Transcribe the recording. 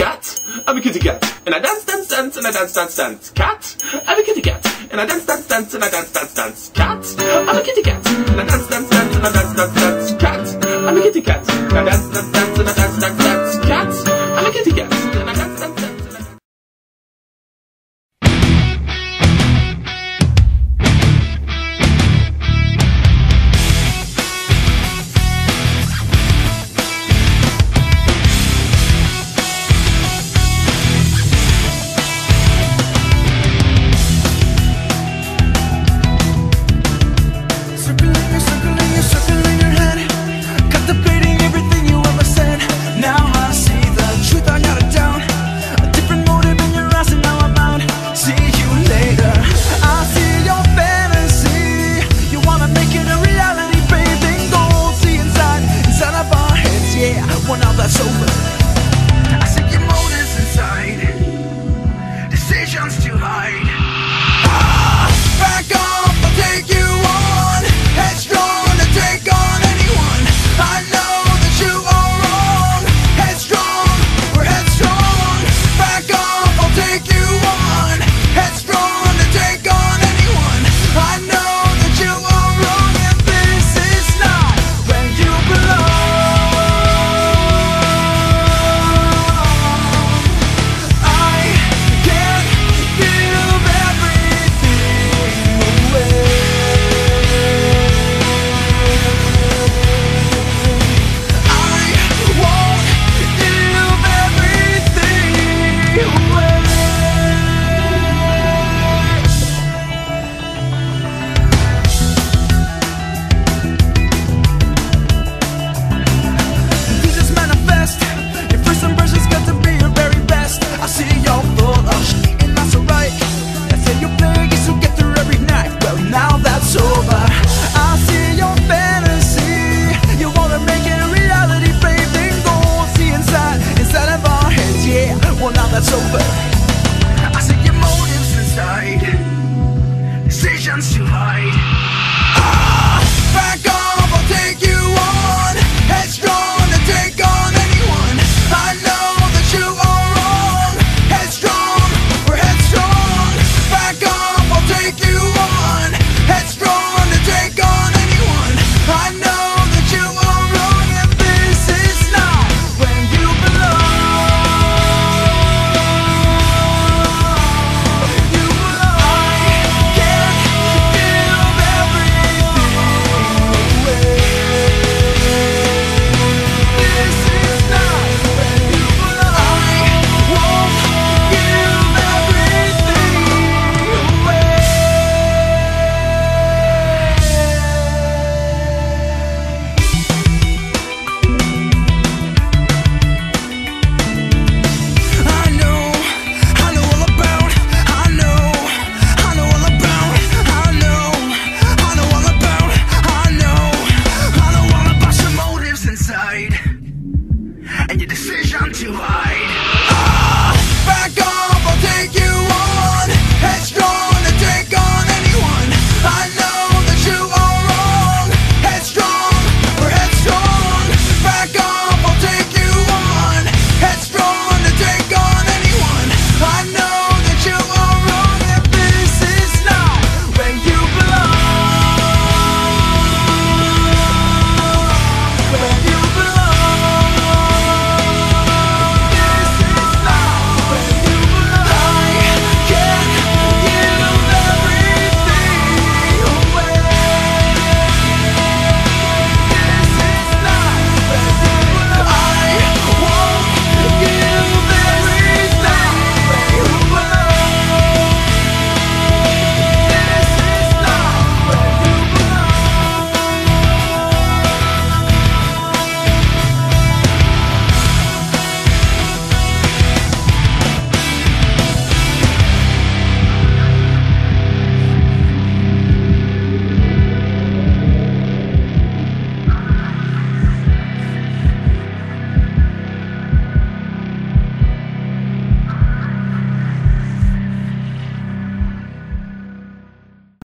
Cat, I'm a kitty cat, and I dance, dance, dance, and I dance, dance, dance. Cat, I'm a kitty cat, and I dance, dance, dance, and I dance, dance, dance. Cat, I'm a kitty cat, and I dance, dance, dance, and I dance, dance, dance. Cat, I'm a kitty cat, and I dance, decisions to hide. Ah, back on.